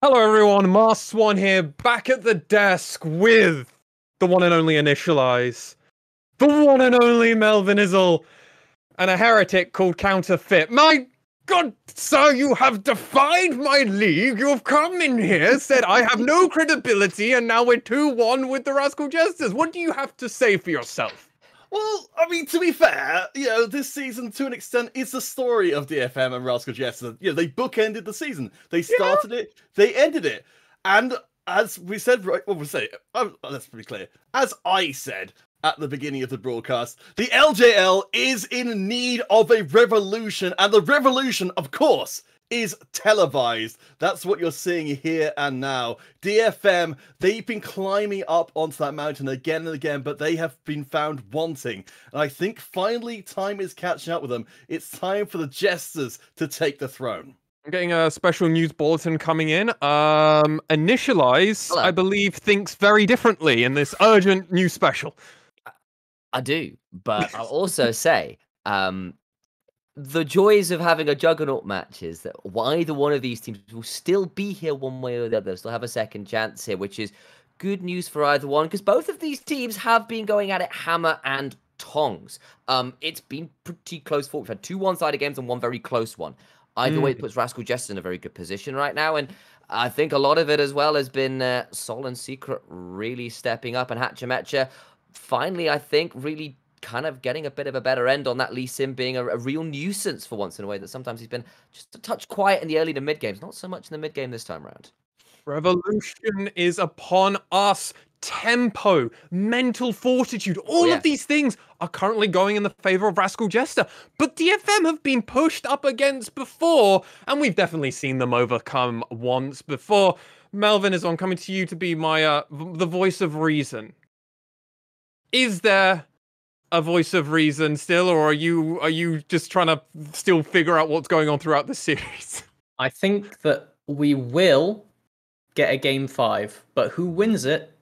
Hello, everyone. Masked Swan here, back at the desk with the one and only Initialize, the one and only Melvinizzle, and a heretic called Counterfeit. My God, sir, you have defied my league. You have come in here, said I have no credibility, and now we're 2 1 with the Rascal Jesters. What do you have to say for yourself? Well, I mean, to be fair, you know, this season to an extent is the story of DFM and Rascal Jester. You know, they bookended the season. They started yeah. it, they ended it. And as we said, right, well, we say, um, that's pretty clear. As I said at the beginning of the broadcast, the LJL is in need of a revolution. And the revolution, of course, is televised. That's what you're seeing here and now. DFM, they've been climbing up onto that mountain again and again, but they have been found wanting. And I think finally time is catching up with them. It's time for the Jesters to take the throne. I'm getting a special news bulletin coming in. Um, Initialize, Hello. I believe, thinks very differently in this urgent new special. I do, but I'll also say um, the joys of having a juggernaut match is that either one of these teams will still be here one way or the other, still have a second chance here, which is good news for either one because both of these teams have been going at it hammer and tongs. Um, it's been pretty close for. We've had two one-sided games and one very close one. Either mm. way, it puts Rascal Jester in a very good position right now, and I think a lot of it as well has been uh, Sol and Secret really stepping up, and Hachamecha finally, I think, really kind of getting a bit of a better end on that Lee Sin being a, a, real nuisance for once in a way that sometimes he's been just a touch quiet in the early to mid games, not so much in the mid game this time around. Revolution is upon us. Tempo, mental fortitude, all oh, yeah. of these things are currently going in the favor of Rascal Jester. But DFM have been pushed up against before, and we've definitely seen them overcome once before. Melvin is on coming to you to be my uh, the voice of reason. Is there a voice of reason still, or are you are you just trying to still figure out what's going on throughout the series? I think that we will get a game five, but who wins it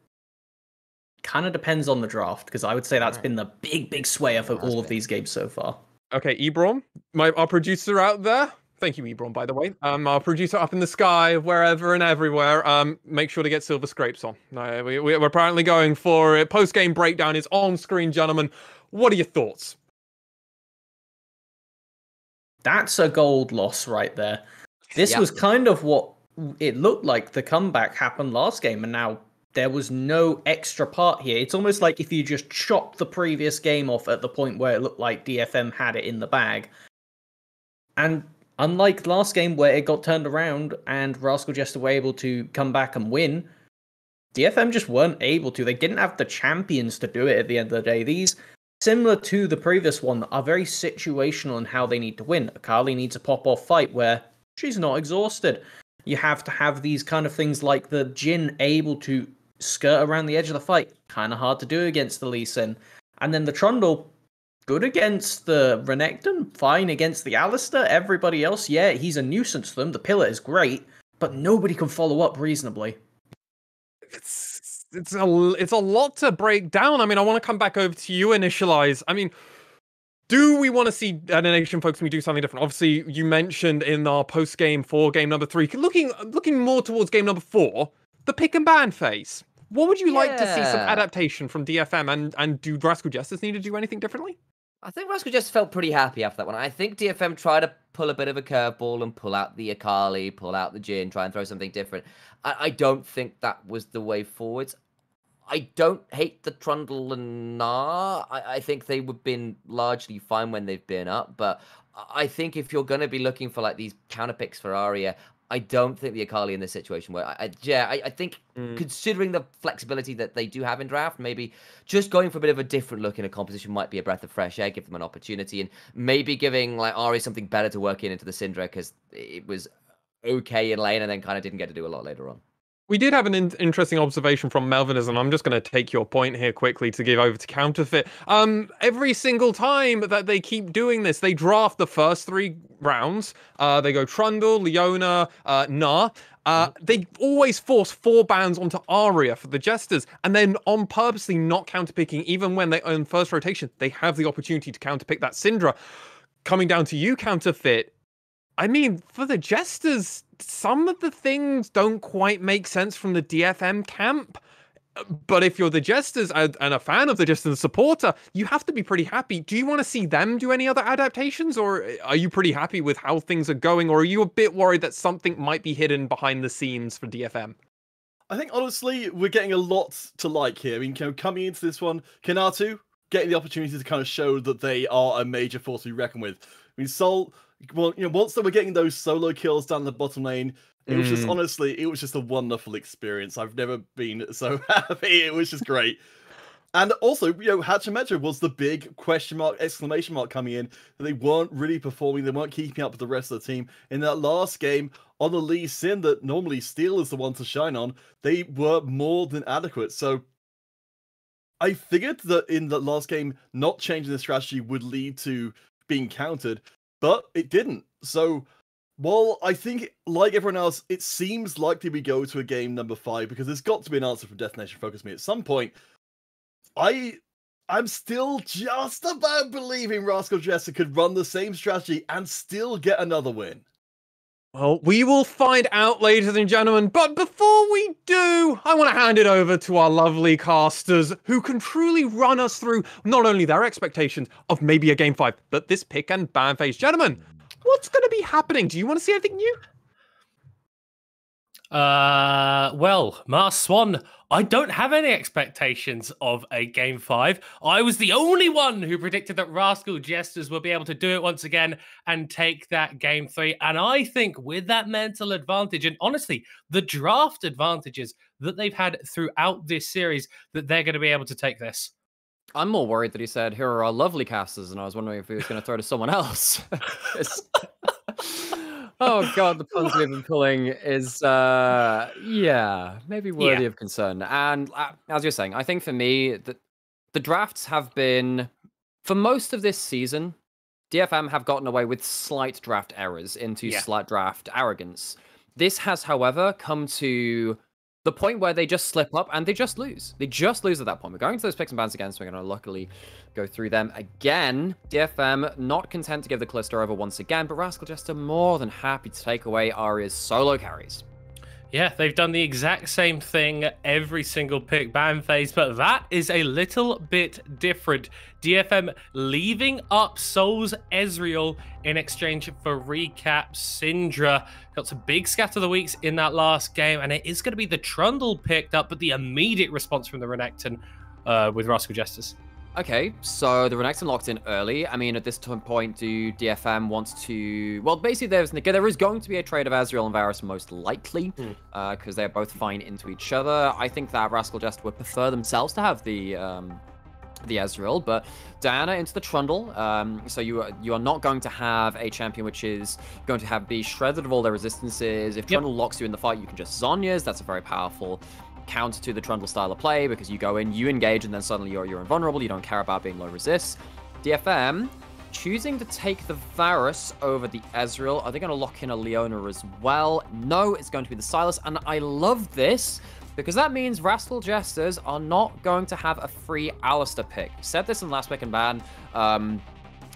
kind of depends on the draft because I would say that's been the big, big swayer of all of these games so far. Okay, Ebron, my our producer out there. Thank you, Ebron, by the way. Um, our producer up in the sky, wherever and everywhere. Um, make sure to get silver scrapes on. Uh, we, we're apparently going for it. Post game breakdown is on screen, gentlemen. What are your thoughts? That's a gold loss right there. This yeah. was kind of what it looked like the comeback happened last game, and now there was no extra part here. It's almost like if you just chopped the previous game off at the point where it looked like DFM had it in the bag. And unlike last game where it got turned around and Rascal Jester were able to come back and win, DFM just weren't able to. They didn't have the champions to do it at the end of the day. These similar to the previous one, are very situational in how they need to win. Akali needs a pop off fight where she's not exhausted. You have to have these kind of things like the Jhin able to skirt around the edge of the fight. Kind of hard to do against the Lee Sin. And then the Trundle, good against the Renekton, fine against the Alistar. Everybody else, yeah, he's a nuisance to them. The Pillar is great, but nobody can follow up reasonably. It's it's a it's a lot to break down. I mean, I want to come back over to you, initialize. I mean, do we want to see animation folks we do something different? Obviously, you mentioned in our post game for game number three, looking looking more towards game number four, the pick and ban phase. What would you yeah. like to see some adaptation from DFM and and do Rascal Jesters need to do anything differently? I think Rascal just felt pretty happy after that one. I think DFM tried to pull a bit of a curveball and pull out the Akali, pull out the Jhin, try and throw something different. I, I don't think that was the way forwards. I don't hate the Trundle and Gnar. I, I think they have been largely fine when they've been up, but I think if you're going to be looking for like these counter picks for Aria, I don't think the Akali in this situation where I, I yeah, I, I think mm. considering the flexibility that they do have in draft, maybe just going for a bit of a different look in a composition might be a breath of fresh air, give them an opportunity, and maybe giving like Aria something better to work in into the Syndra because it was okay in lane and then kind of didn't get to do a lot later on. We did have an in- interesting observation from Melvinizzle. and I'm just going to take your point here quickly to give over to Counterfeit. Um, every single time that they keep doing this, they draft the first three rounds. Uh, they go Trundle, Leona, uh, Gnar. Uh, mm-hmm. they always force four bans onto Aria for the Jesters, and then on purposely not counterpicking, even when they own first rotation, they have the opportunity to counterpick that Syndra. Coming down to you, Counterfeit, I mean, for the Jesters, some of the things don't quite make sense from the DFM camp. But if you're the Jesters and a fan of the Jesters supporter, you have to be pretty happy. Do you want to see them do any other adaptations, or are you pretty happy with how things are going, or are you a bit worried that something might be hidden behind the scenes for DFM? I think honestly, we're getting a lot to like here. I mean, you know, coming into this one, Kinatu getting the opportunity to kind of show that they are a major force to be reckoned with. I mean, Sol, well, you know, once they were getting those solo kills down the bottom lane, it was just Mm. honestly, it was just a wonderful experience. I've never been so happy. It was just great. And also, you know, Hachamecha was the big question mark, exclamation mark coming in. That they weren't really performing, they weren't keeping up with the rest of the team. In that last game on the Lee Sin, that normally Steal is the one to shine on, they were more than adequate. So I figured that in the last game, not changing the strategy would lead to being countered, but it didn't. So while I think, like everyone else, it seems likely we go to a game number five because there's got to be an answer from DetonatioN FocusMe at some point. I I'm still just about believing Rascal Jester could run the same strategy and still get another win. Well, we will find out, ladies and gentlemen. But before we do, I want to hand it over to our lovely casters who can truly run us through not only their expectations of maybe a game five, but this pick and ban phase. Gentlemen, what's going to be happening? Do you want to see anything new? Uh, well, Masked Swan, I don't have any expectations of a game five. I was the only one who predicted that Rascal Jesters will be able to do it once again and take that game three. And I think with that mental advantage, and honestly, the draft advantages that they've had throughout this series, that they're going to be able to take this. I'm more worried that he said, "Here are our lovely casters," and I was wondering if he was going to throw to someone else. Oh god, the puns we've been pulling is, uh, yeah, maybe worthy of concern. And uh, as you're saying, I think for me, the the drafts have been for most of this season. DFM have gotten away with slight draft errors into Yeah. slight draft arrogance. This has, however, come to the point where they just slip up and they just lose. They just lose at that point. We're going to those picks and bans again, so we're going to luckily go through them again. DFM not content to give the Kalista over once again, but Rascal Jester more than happy to take away Aria's solo carries. Yeah, they've done the exact same thing every single pick ban phase, but that is a little bit different. DFM leaving up Souls Ezreal in exchange for recap Syndra. Got some big scatter the weeks in that last game, and it is going to be the Trundle picked up, but the immediate response from the Renekton uh, with Rascal Jesters. Okay, so the Renekton locked in early. I mean, at this time point, do DFM wants to? Well, basically, there's there is going to be a trade of Ezreal and Varus, most likely, because they're both fine into each other. I think that Rascal Jester would prefer themselves to have the um, the Ezreal, but Diana into the Trundle. Um, so you are, you are not going to have a champion which is going to have be shredded of all their resistances. If Yep. Trundle locks you in the fight, you can just Zhonya's. That's a very powerful counter to the Trundle style of play because you go in, you engage, and then suddenly you're you're invulnerable. You don't care about being low resist. DFM choosing to take the Varus over the Ezreal. Are they going to lock in a Leona as well? No, it's going to be the Sylas, and I love this because that means Rascal Jesters are not going to have a free Alistar pick. Said this in last pick and ban. Um,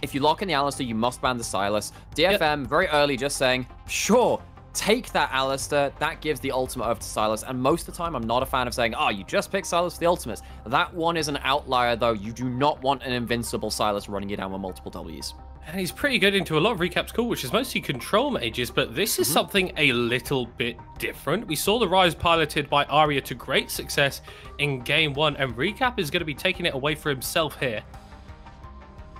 if you lock in the Alistar, you must ban the Sylas. DFM very early just saying, sure, take that Alistar. That gives the ultimate over to Sylas. And most of the time, I'm not a fan of saying, oh, you just picked Sylas for the ultimates. That one is an outlier, though. You do not want an invincible Sylas running you down with multiple Ws. And he's pretty good into a lot of recaps cool, which is mostly control mages, but this is mm-hmm. something a little bit different. We saw the Ryze piloted by Aria to great success in game one, and recap is going to be taking it away for himself here.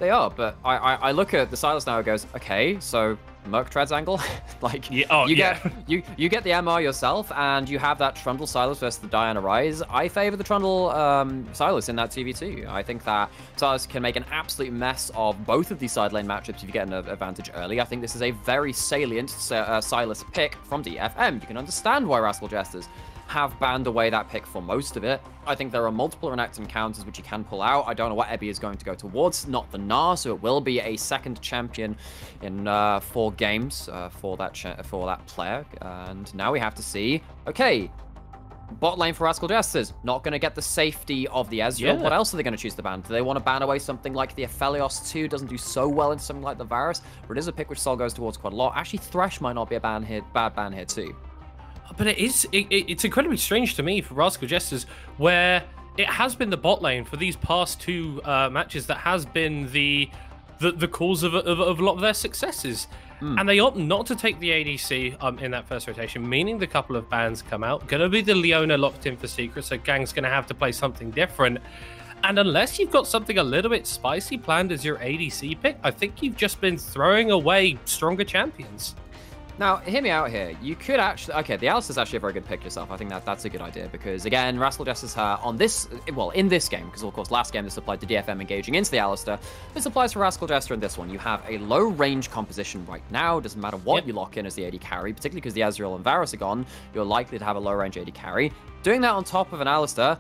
They are, but I, I, I look at the Sylas now and goes, okay, so Merc Treads angle, like Yeah, oh, you yeah. get you you get the MR yourself, and you have that Trundle Sylas versus the Diana Ryze. I favor the Trundle um, Sylas in that TV2. I think that Sylas can make an absolute mess of both of these side lane matchups if you get an advantage early. I think this is a very salient uh, Sylas pick from DFM. You can understand why Rascal Jesters have banned away that pick for most of it. I think there are multiple Renekton counters which you can pull out. I don't know what Evi is going to go towards, not the Gnar, so it will be a second champion in uh, four games uh, for that for that player. And now we have to see, okay, Bot lane for Rascal Jesters, not going to get the safety of the Ezreal. Yeah. What else are they going to choose to ban? Do they want to ban away something like the Aphelios 2? Doesn't do so well in something like the Varus, but it is a pick which Sol goes towards quite a lot. Actually, Thresh might not be a ban here, bad ban here too. But it is it, it- it's incredibly strange to me for Rascal Jesters where it has been the bot lane for these past two uh, matches that has been the the, the cause of, of, of a lot of their successes. And they opt not to take the ADC um, in that first rotation, meaning the couple of bans come out. Gonna be the Leona locked in for secret, so Gang's gonna have to play something different. And unless you've got something a little bit spicy planned as your ADC pick, I think you've just been throwing away stronger champions. Now, hear me out here. You could actually... Okay, the Alistar's actually a very good pick yourself. I think that that's a good idea because, again, Rascal Justice her on this... Well, in this game, because, of course, last game this applied to DFM engaging into the Alistar. This applies for Rascal Jester in this one. You have a low-range composition right now. Doesn't matter what Yep. you lock in as the AD carry, particularly because the Ezreal and Varus are gone. You're likely to have a low-range AD carry. Doing that on top of an Alistar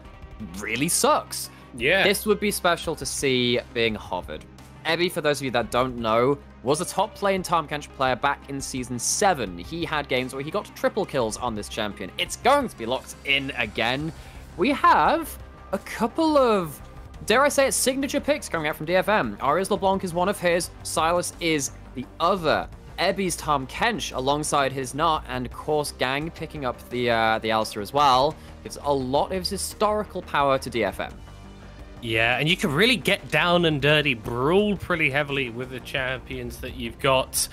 really sucks. Yeah. This would be special to see being hovered. Evi, for those of you that don't know, was a top playing Tahm Kench player back in Season 7. He had games where he got triple kills on this champion. It's going to be locked in again. We have a couple of, dare I say it, signature picks coming out from DFM. Arias LeBlanc is one of his, Sylas is the other. Evi's Tahm Kench alongside his Nut, and course Gang picking up the uh, the Alistar as well, gives a lot of his historical power to DFM. Yeah, and you can really get down and dirty, brawl pretty heavily with the champions that you've got.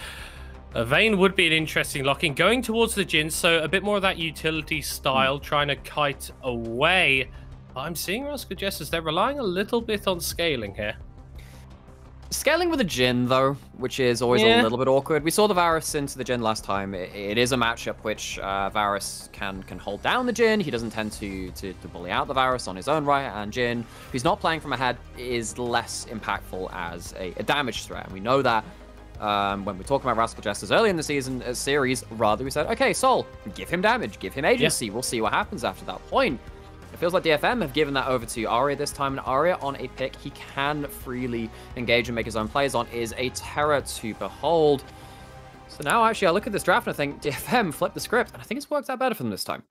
Uh, Vayne would be an interesting locking. Going towards the Jhin, so a bit more of that utility style, trying to kite away. I'm seeing Rascal Jesters, they're relying a little bit on scaling here. Scaling with a Jhin, though, which is always Yeah. a little bit awkward. We saw the Varus into the Jhin last time. It, it is a matchup which uh, Varus can can hold down the Jhin. He doesn't tend to, to to bully out the Varus on his own right, and Jhin, who's not playing from ahead, is less impactful as a, a damage threat. And we know that um, when we talk about Rascal Jesters early in the season uh, series, rather we said, okay, Sol, give him damage, give him agency. We'll see what happens after that point. It feels like DFM have given that over to Aria this time, and Aria on a pick he can freely engage and make his own plays on is a terror to behold. So now, actually, I look at this draft and I think DFM flipped the script, and I think it's worked out better for them this time.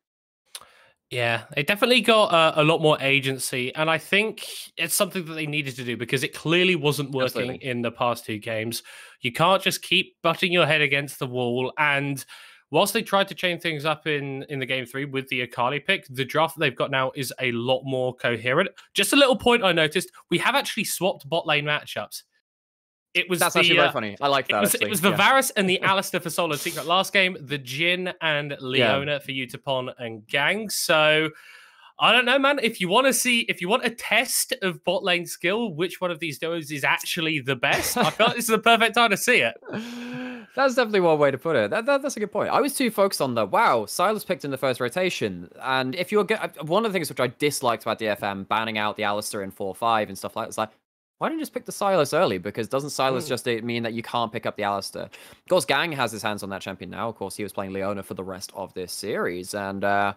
Yeah, they definitely got uh, a lot more agency, and I think it's something that they needed to do because it clearly wasn't working Absolutely. in the past two games. You can't just keep butting your head against the wall. And whilst they tried to change things up in in the game three with the Akali pick, the draft they've got now is a lot more coherent. Just a little point I noticed: we have actually swapped bot lane matchups. It was That's the, actually very uh, funny. I like it that. was, it was the yeah. Varus and the Alistar for solo Secret last game, the Jhin and Leona for Yutapon and Gang. So I don't know, man. If you want to see, if you want a test of bot lane skill, which one of these duos is actually the best? I feel like this is the perfect time to see it. That's definitely one way to put it. That, that, that's a good point. I was too focused on the wow, Sylas picked in the first rotation, and if you're go- one of the things which I disliked about DFM banning out the Alistar in four five and stuff like that, is like why don't you just pick the Sylas early? Because doesn't Silas Hmm. just uh, mean that you can't pick up the Alistar? Of course, Gang has his hands on that champion now. Of course, he was playing Leona for the rest of this series, and uh,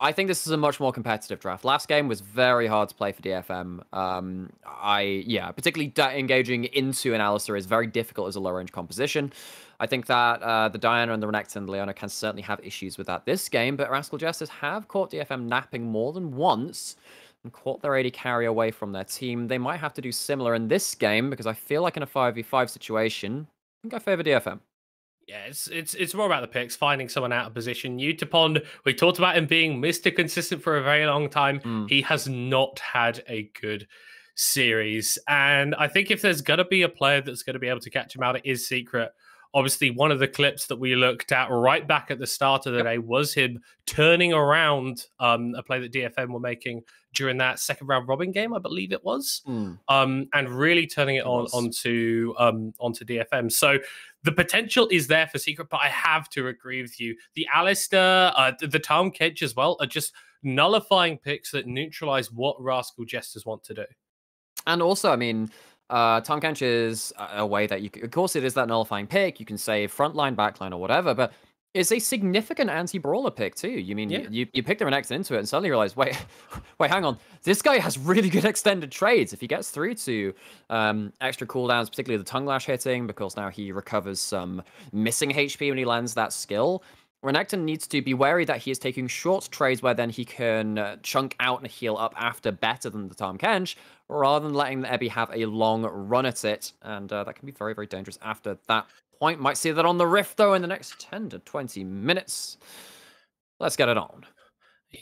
I think this is a much more competitive draft. Last game was very hard to play for DFM. Um, I yeah, particularly engaging into an Alistar is very difficult as a low range composition. I think that uh, the Diana and the Renekton and the Leona can certainly have issues with that this game, but Rascal Jesters have caught DFM napping more than once and caught their AD carry away from their team. They might have to do similar in this game because I feel like in a 5v5 situation, I think I favor DFM. Yeah, it's it's it's more about the picks, finding someone out of position. Yutapon, we talked about him being Mr. Consistent for a very long time. Mm. He has not had a good series. And I think if there's gonna be a player that's gonna be able to catch him out, it is secret. Obviously, one of the clips that we looked at right back at the start of the day was him turning around um, a play that DFM were making during that second round robin game, I believe it was Mm. um, and really turning it It on was. onto um, onto DFM. So the potential is there for Secret, but I have to agree with you. The Alistar, uh, the, the Tahm Kench as well, are just nullifying picks that neutralize what Rascal Jesters want to do. And also, I mean, uh, Tahm Kench is a way that you, of course, it is that nullifying pick. You can say frontline, backline, or whatever, but it's a significant anti-brawler pick too. You mean Yeah. you, you pick the Renekton into it and suddenly realize, wait, wait, hang on, this guy has really good extended trades. If he gets through to um, extra cooldowns, particularly the tongue lash hitting, because now he recovers some missing HP when he lands that skill. Renekton needs to be wary that he is taking short trades where then he can uh, chunk out and heal up after better than the Tahm Kench, rather than letting the Evi have a long run at it. And uh, that can be very, very dangerous after that point. Might see that on the Rift, though, in the next 10 to 20 minutes. Let's get it on.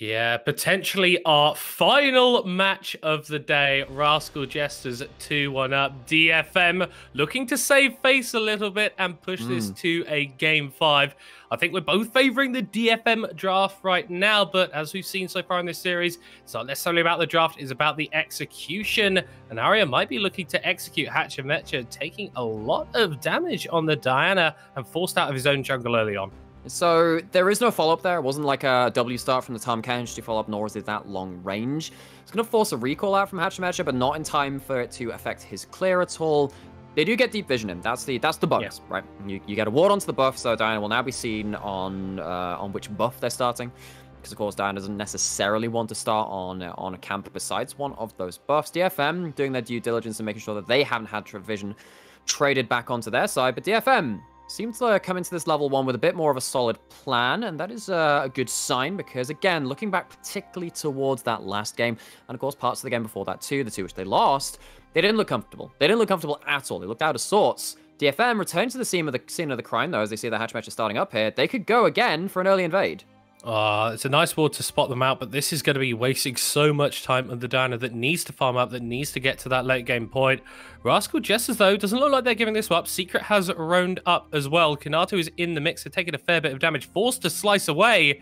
Yeah, potentially our final match of the day. Rascal Jesters 2 1 up. DFM looking to save face a little bit and push mm. this to a game five. I think we're both favoring the DFM draft right now, but as we've seen so far in this series, it's not necessarily about the draft, it's about the execution. And Aria might be looking to execute Hachamecha, taking a lot of damage on the Diana and forced out of his own jungle early on. So there is no follow-up there. It wasn't like a W start from the Tahm Kench to follow up, nor is it that long range. It's going to force a recall out from Hachamecha, but not in time for it to affect his clear at all. They do get deep vision in. That's the that's the bonus, yeah. right? You, you get a ward onto the buff, so Diana will now be seen on uh, on which buff they're starting. Because of course Diana doesn't necessarily want to start on uh, on a camp besides one of those buffs. DFM doing their due diligence and making sure that they haven't had vision traded back onto their side, but DFM seem to come into this level one with a bit more of a solid plan, and that is uh, a good sign because, again, looking back particularly towards that last game, and of course parts of the game before that too, the two which they lost, they didn't look comfortable. They didn't look comfortable at all. They looked out of sorts. DFM returned to the scene of the scene of the crime, though, as they see the hatch match is starting up here. They could go again for an early invade. Uh, it's a nice ward to spot them out, but this is going to be wasting so much time on the Diana that needs to farm up, that needs to get to that late game point. Rascal Jesters, though, doesn't look like they're giving this up. Secret has roamed up as well. Kinatu is in the mix. They're taking a fair bit of damage, forced to slice away.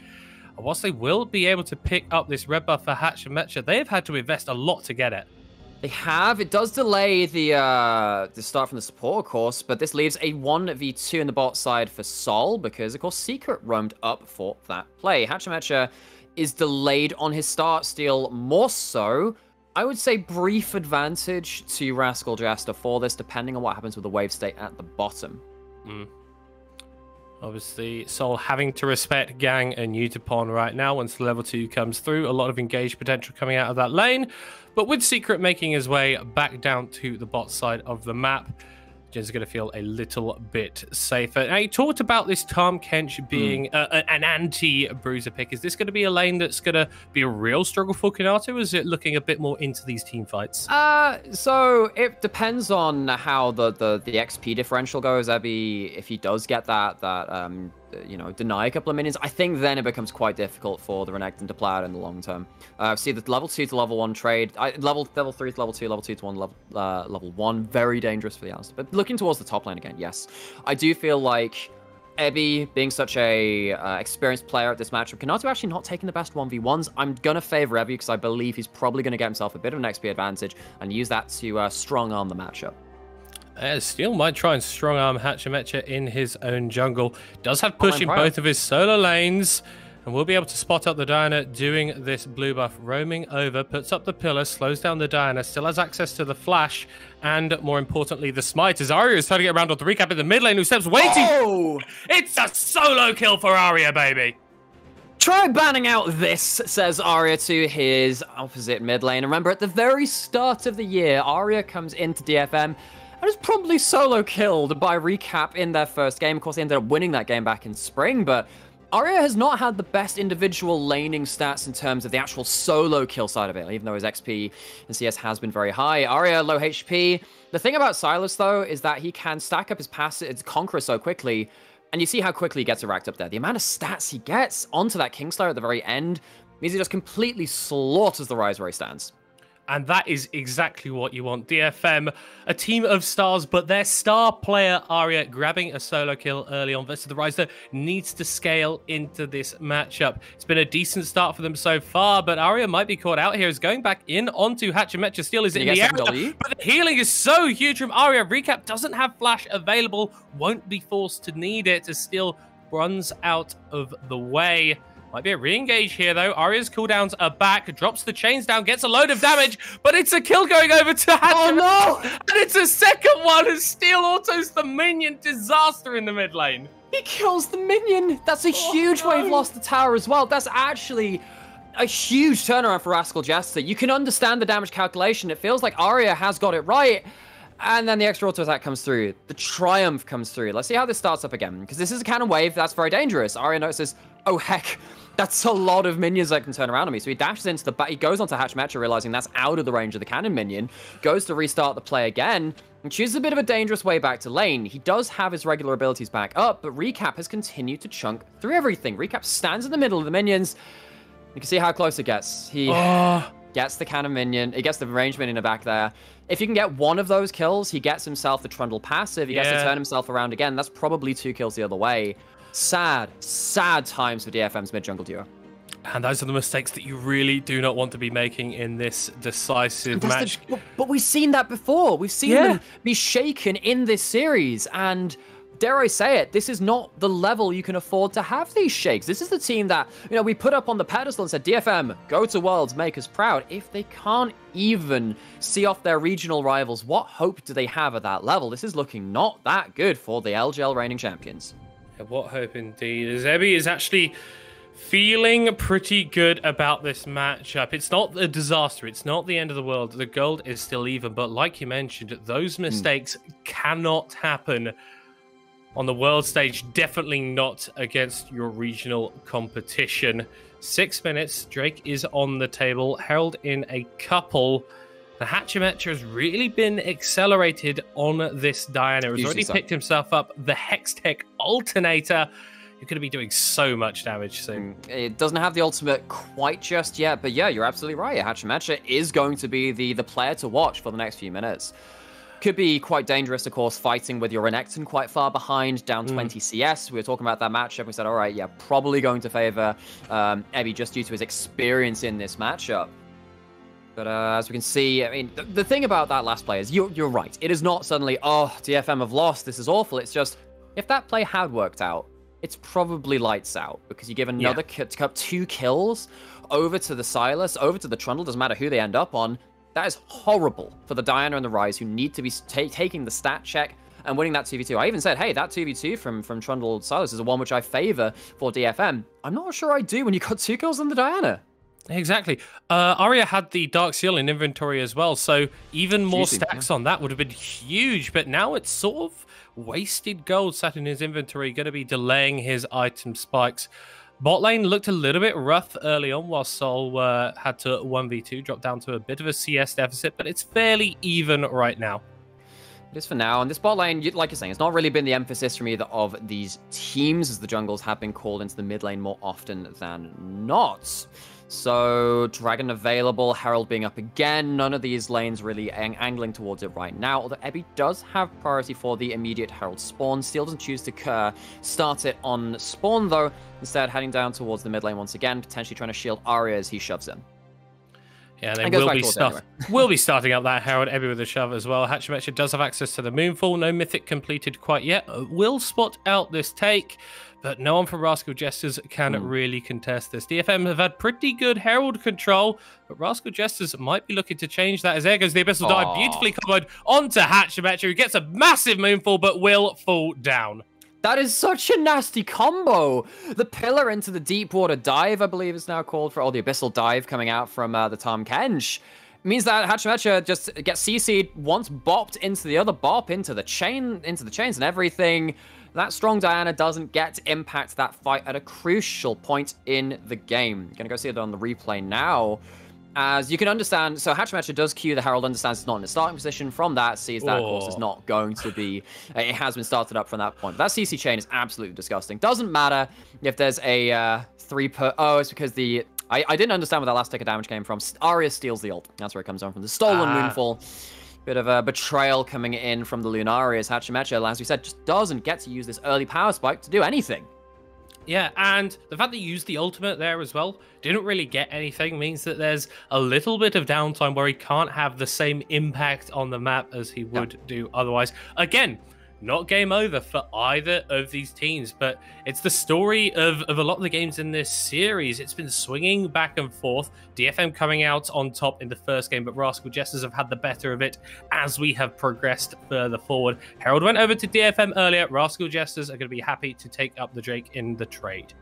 Whilst they will be able to pick up this red buff for Hachamecha, they have had to invest a lot to get it. They have. It does delay the uh, the start from the support, of course, but this leaves a 1v2 in the bot side for Sol, because, of course, Secret roamed up for that play. Hachamecha is delayed on his start steal more so. I would say brief advantage to Rascal Jester for this, depending on what happens with the wave state at the bottom. Mm. Obviously, Sol having to respect Gang and Yutapon right now once the level 2 comes through. A lot of engaged potential coming out of that lane. But with Secret making his way back down to the bot side of the map, Jhin's going to feel a little bit safer. Now, you talked about this Tahm Kench hmm. being mm. a, a, an anti-bruiser pick. Is this going to be a lane that's going to be a real struggle for Kinatu, is it looking a bit more into these team fights? Uh, so it depends on how the, the, the XP differential goes, Abby. If he does get that, that um, you know, deny a couple of minions, I think then it becomes quite difficult for the Renekton to play out in the long term. Uh, see the level 2 to level 1 trade, I, level level 3 to level 2, level 2 to 1, level, uh, level 1, very dangerous for the Alistar. But looking towards the top lane again, yes. I do feel like Evi, being such a uh, experienced player at this matchup, Kinatu actually not taking the best 1v1s. I'm going to favor Evi because I believe he's probably going to get himself a bit of an XP advantage and use that to uh, strong arm the matchup. Uh, Steal might try and strong arm Hachamecha in his own jungle. Does have push in both of his solo lanes. And we'll be able to spot up the Diana doing this blue buff. Roaming over, puts up the pillar, slows down the Diana, still has access to the flash, and more importantly, the smite. As Aria is trying to get around on the recap in the mid lane, who steps waiting. Oh! It's a solo kill for Aria, baby. Try banning out this, says Aria to his opposite mid lane. Remember, at the very start of the year, Aria comes into DFM and was probably solo killed by Recap in their first game. Of course, they ended up winning that game back in spring, but Aria has not had the best individual laning stats in terms of the actual solo kill side of it, even though his XP and CS has been very high. Aria, low HP. The thing about Sylas, though, is that he can stack up his passive Conqueror so quickly, and you see how quickly he gets racked up there. The amount of stats he gets onto that Kingslayer at the very end means he just completely slaughters the Ryze where he stands. And that is exactly what you want. DFM, a team of stars, but their star player, Aria, grabbing a solo kill early on versus the Riser, needs to scale into this matchup. It's been a decent start for them so far, but Aria might be caught out here. Is going back in onto Hachamecha. Steal is in the air, but the healing is so huge from Aria. Recap doesn't have flash available, won't be forced to need it as Steal runs out of the way. Might be a re-engage here, though. Aria's cooldowns are back, drops the chains down, gets a load of damage, but it's a kill going over to Hatcher. Oh, no! And it's a second one as Steal autos the minion. Disaster in the mid lane. He kills the minion. That's a oh, huge no. wave lost the tower as well. That's actually a huge turnaround for Rascal Jester. You can understand the damage calculation. It feels like Aria has got it right. And then the extra auto attack comes through. The triumph comes through. Let's see how this starts up again. Because this is a cannon wave. That's very dangerous. Aria notices, oh heck, that's a lot of minions that can turn around on me. So he dashes into the back. He goes onto Hachamecha, realizing that's out of the range of the cannon minion. Goes to restart the play again. And chooses a bit of a dangerous way back to lane. He does have his regular abilities back up, but Recap has continued to chunk through everything. Recap stands in the middle of the minions. You can see how close it gets. He Oh, gets the cannon minion. He gets the range minion in the back there. If you can get one of those kills, he gets himself the Trundle passive. He gets to turn himself around again. That's probably two kills the other way. Sad, sad times for DFM's mid jungle duo. and those are the mistakes that you really do not want to be making in this decisive the- match. but, but we've seen that before. We've seen Yeah. them be shaken in this series, and dare I say it, this is not the level you can afford to have these shakes. This is the team that you know we put up on the pedestal and said, "DFM, go to Worlds, make us proud." If they can't even see off their regional rivals, what hope do they have at that level? This is looking not that good for the LJL reigning champions. What hope indeed. Zebi is actually feeling pretty good about this matchup. It's not a disaster. It's not the end of the world. The gold is still even. But like you mentioned, those hmm. mistakes cannot happen on the world stage. Definitely not against your regional competition. Six minutes. Drake is on the table. Herald in a couple. The Hachamecha has really been accelerated on this Diana. He's already so. picked himself up the Hextech Alternator. You're going to be doing so much damage soon. It doesn't have the ultimate quite just yet, but yeah, you're absolutely right. Hachamecha is going to be the the player to watch for the next few minutes. Could be quite dangerous, of course, fighting with your Renekton quite far behind, down 20 CS. We were talking about that matchup. We said, all right, yeah, probably going to favor um, Evi just due to his experience in this matchup. But uh, as we can see, I mean, the, the thing about that last play is you're, you're right. It is not suddenly, oh, DFM have lost. This is awful. It's just, if that play had worked out, it's probably lights out because you give another ki- cup two kills over to the Sylas, over to the Trundle, doesn't matter who they end up on. That is horrible for the Diana and the Ryze who need to be ta- taking the stat check and winning that 2v2. I even said, hey, that 2v2 from, from Trundle Sylas is the one which I favor for DFM. I'm not sure I do when you got two kills on the Diana. Exactly. Uh, Aria had the Dark Seal in inventory as well, so even more stacks on that would have been huge. But now it's sort of wasted gold sat in his inventory, going to be delaying his item spikes. Bot lane looked a little bit rough early on, while Sol uh, had to 1v2, drop down to a bit of a CS deficit, but it's fairly even right now. It is for now. And this bot lane, you- like you're saying, it's not really been the emphasis from either of these teams, as the jungles have been called into the mid lane more often than not. So, Dragon available, Herald being up again. None of these lanes really ang- angling towards it right now. Although Evi does have priority for the immediate Herald spawn. Steal doesn't choose to uh, start it on spawn, though. Instead, heading down towards the mid lane once again, potentially trying to shield Aria as he shoves in. Yeah, they will be anyway. will be starting up that Herald Evi with a shove as well. Hachamecha does have access to the Moonfall. No mythic completed quite yet. Uh, Will spot out this take, but no one from Rascal Jesters can Hmm. really contest this. DFM have had pretty good Herald control, but Rascal Jesters might be looking to change that as there goes the Abyssal Dive beautifully covered onto Hachamecha, who gets a massive Moonfall but will fall down. That is such a nasty combo. The pillar into the deep water dive, I believe it's now called for, all the abyssal dive coming out from uh, the Tahm Kench. Means that Hachamecha just gets CC'd once bopped into the other bop, into the chain, into the chains and everything. That strong Diana doesn't get to impact that fight at a crucial point in the game. Gonna go see it on the replay now. As you can understand, so Hachamecha does cue the Herald, understands it's not in the starting position. From that, sees that, of course, is Oh. not going to be. It has been started up from that point. But that CC chain is absolutely disgusting. Doesn't matter if there's a uh, three per. Oh, it's because the. I, I didn't understand where that last tick of damage came from. Aria steals the ult. That's where it comes on from. The stolen Ah. moonfall. Bit of a betrayal coming in from the Lunarias. Hachamecha, as we said, just doesn't get to use this early power spike to do anything. Yeah, and the fact that you used the ultimate there as well didn't really get anything means that there's a little bit of downtime where he can't have the same impact on the map as he would do otherwise. Again, not game over for either of these teams, but it's the story of, of a lot of the games in this series. It's been swinging back and forth. DFM coming out on top in the first game, but Rascal Jesters have had the better of it as we have progressed further forward. Harold went over to DFM earlier. Rascal Jesters are going to be happy to take up the Drake in the trade.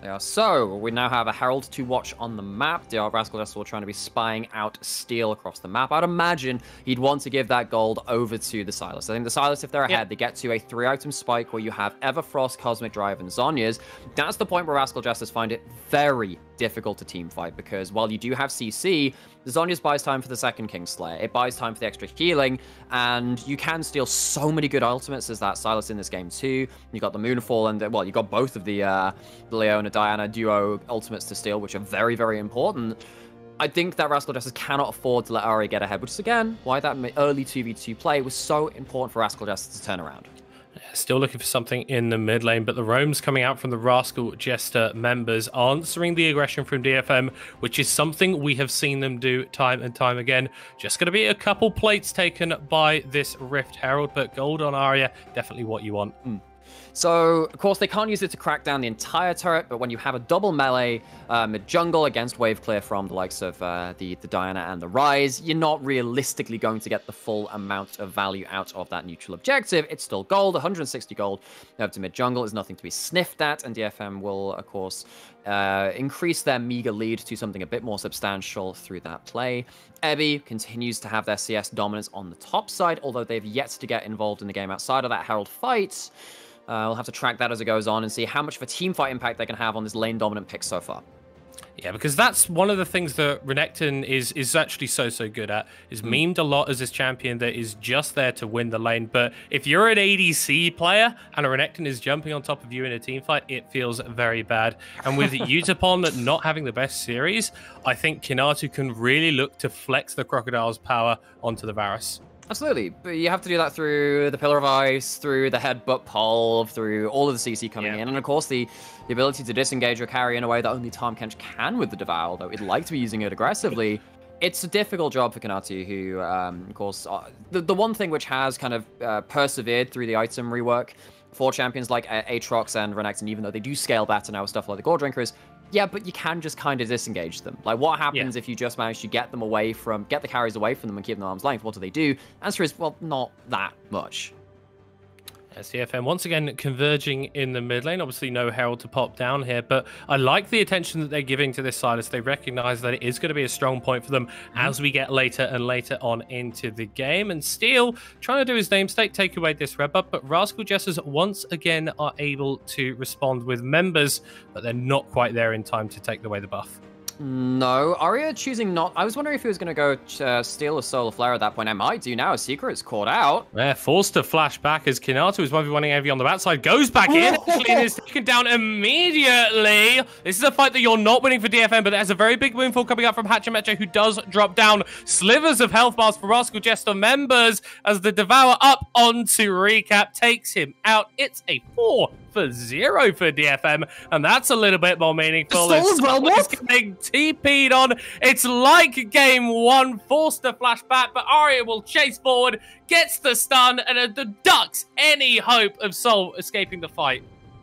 They are. So, we now have a Herald to watch on the map. The Rascal Jester trying to be spying out Steal across the map. I'd imagine he'd want to give that gold over to the Sylas. I think the Sylas, if they're ahead, yep. they get to a three item spike where you have Everfrost, Cosmic Drive, and Zhonya's. That's the point where Rascal Jesters find it very difficult to team fight because while you do have CC, the Zhonya's buys time for the second King Slayer. It buys time for the extra healing, and you can steal so many good ultimates as that Sylas in this game too. You got the Moonfall and well, you got both of the uh, Leona Diana duo ultimates to steal, which are very very important. I think that Rascal Jesters cannot afford to let Aria get ahead, which is again why that early 2v2 play was so important for Rascal Jesters to turn around. Still looking for something in the mid lane, but the roams coming out from the Rascal Jester members, answering the aggression from DFM, which is something we have seen them do time and time again. Just going to be a couple plates taken by this Rift Herald, but gold on Aria, definitely what you want. Mm. So, of course, they can't use it to crack down the entire turret, but when you have a double melee mid-jungle against wave clear from the likes of uh, the, the Diana and the Ryze, you're not realistically going to get the full amount of value out of that neutral objective. It's still gold, 160 gold over to mid-jungle is nothing to be sniffed at, and DFM will, of course, uh, increase their meager lead to something a bit more substantial through that play. Evi continues to have their CS dominance on the top side, although they've yet to get involved in the game outside of that Herald fight. Uh, we'll have to track that as it goes on and see how much of a team fight impact they can have on this lane dominant pick so far. Yeah, because that's one of the things that Renekton is is actually so so good at. Is mm. memed a lot as this champion that is just there to win the lane. But if you're an ADC player and a Renekton is jumping on top of you in a team fight, it feels very bad. And with Yutapon not having the best series, I think Kinatu can really look to flex the Crocodile's power onto the Varus. Absolutely, but you have to do that through the Pillar of Ice, through the Headbutt Pole, through all of the CC coming yeah. in, and of course the, the ability to disengage your carry in a way that only Tahm Kench can with the Devour, though he'd like to be using it aggressively. It's a difficult job for Kinatu, who, um, of course, uh, the, the one thing which has kind of uh, persevered through the item rework for champions like Aatrox and Renekton, even though they do scale better now with stuff like the Gore Drinkers, yeah, but you can just kind of disengage them. Like, what happens yeah. if you just manage to get them away from, get the carries away from them and keep them arm's length? What do they do? Answer is, well, not that much. DFM once again converging in the mid lane. Obviously, no Herald to pop down here, but I like the attention that they're giving to this Sylas. They recognize that it is going to be a strong point for them mm-hmm. as we get later and later on into the game. And Steal trying to do his namesake, take away this red buff, but Rascal Jesters once again are able to respond with members, but they're not quite there in time to take away the buff. No, Aria choosing not. I was wondering if he was going to go uh, steal a solar flare at that point. I might do now. A secret's caught out. They're forced to flash back as Kinatu is 1v1ing Evi on the backside. Goes back in. Actually, is taken down immediately. This is a fight that you're not winning for DFM, but there's a very big windfall coming up from Hachamecha, who does drop down slivers of health bars for Rascal Jester members as the Devour up onto Recap takes him out. It's a 4 for zero for DFM, and that's a little bit more meaningful. It's getting TP'd on. It's like game one, forced to flash back, but Aria will chase forward, gets the stun, and uh, deducts any hope of Soul escaping the fight.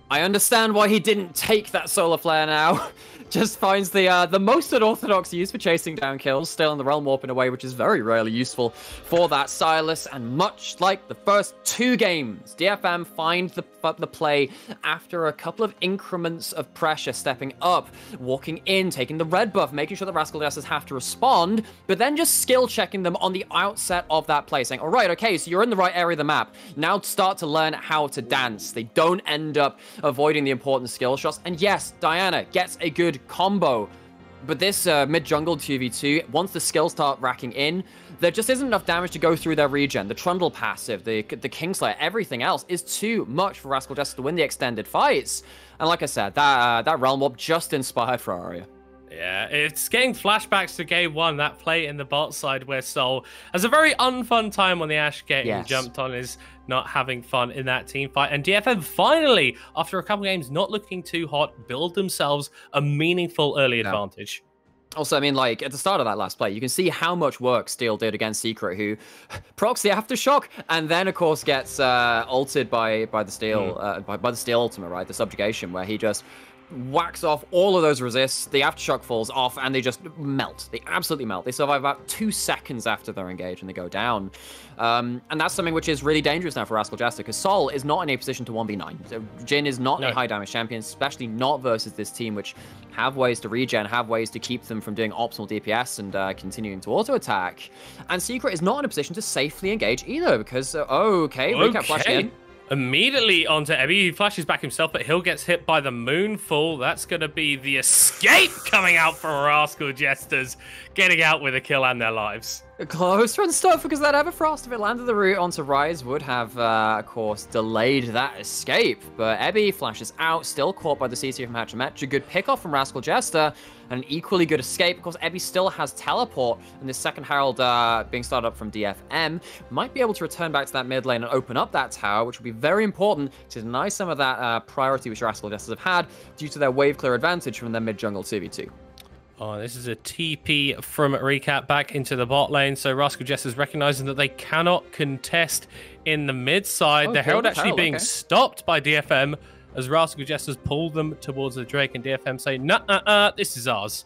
I understand why he didn't take that solar flare now. just finds the uh, the most unorthodox use for chasing down kills, still in the realm warp in a way which is very rarely useful for that Sylas. And much like the first two games, DFM find the the play after a couple of increments of pressure, stepping up, walking in, taking the red buff, making sure the Rascal Jesters have to respond, but then just skill checking them on the outset of that play, saying, all right, okay, so you're in the right area of the map. Now start to learn how to dance. They don't end up avoiding the important skill shots. And yes, Diana gets a good combo. But this uh, mid-jungle 2v2, once the skills start racking in, there just isn't enough damage to go through their regen. The Trundle passive, the the Kingslayer, everything else is too much for Rascal Jester to win the extended fights. And like I said, that uh, that Realm Warp just inspired for Aria. Yeah, it's getting flashbacks to game one, that play in the bot side where Soul has a very unfun time on the Ashe getting yes. jumped on is not having fun in that team fight. And DFM finally, after a couple games not looking too hot, build themselves a meaningful early advantage. Also, I mean, like, at the start of that last play, you can see how much work Steal did against Secret, who procs the Aftershock, and then, of course, gets uh, altered by by the Steal, mm. uh, by, by the Steal Ultimate, right? The Subjugation, where he just whacks off all of those resists, the aftershock falls off, and they just melt. They absolutely melt. They survive about two seconds after they're engaged and they go down. Um, and that's something which is really dangerous now for Rascal Jester, because Sol is not in a position to 1v9. So Jhin is not No. a high damage champion, especially not versus this team, which have ways to regen, have ways to keep them from doing optimal DPS and uh, continuing to auto attack. And Secret is not in a position to safely engage either, because, uh, okay, Okay. in. Immediately onto Evi. He flashes back himself, but Hill gets hit by the moonfall. That's going to be the escape coming out for Rascal Jesters, getting out with a kill and their lives. Close run stuff because that Everfrost, if it landed the route onto Ryze, would have, uh, of course, delayed that escape. But Evi flashes out, still caught by the CC from Hachamecha. Good pickoff from Rascal Jester, and an equally good escape. Of course, Evi still has teleport, and this second Herald uh, being started up from DFM might be able to return back to that mid lane and open up that tower, which would be very important to deny some of that uh, priority which Rascal Jesters have had due to their wave clear advantage from their mid jungle 2v2. Oh, this is a TP from Recap back into the bot lane. So Rascal Jesters recognizing that they cannot contest in the mid side. Oh, the Herald actually being okay. stopped by DFM as Rascal Jesters pulled them towards the Drake and DFM say, nah, uh, uh, this is ours.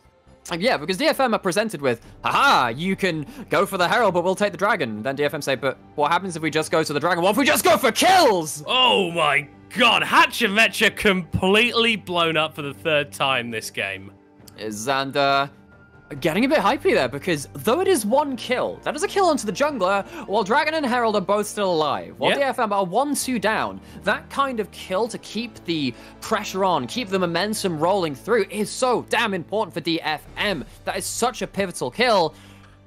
Yeah, because DFM are presented with, haha, you can go for the Herald, but we'll take the Dragon. Then DFM say, but what happens if we just go to the Dragon? What if we just go for kills? Oh my god, Hachamecha completely blown up for the third time this game. Is and uh, getting a bit hypey there because though it is one kill, that is a kill onto the jungler, while Dragon and Herald are both still alive. While Yeah. DFM are one two down, that kind of kill to keep the pressure on, keep the momentum rolling through is so damn important for DFM. That is such a pivotal kill